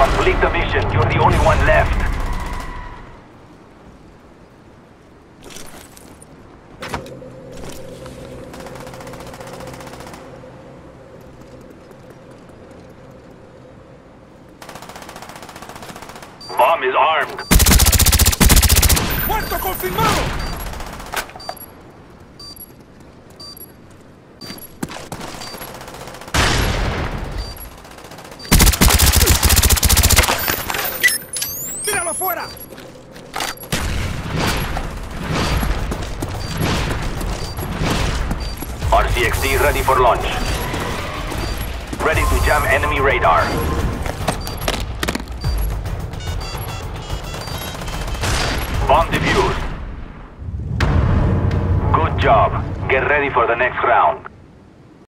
Complete the mission. You're the only one left. Bomb is armed. ¡Muerto confirmado! Fuera! RCXD ready for launch. Ready to jam enemy radar. Bomb defused. Good job. Get ready for the next round.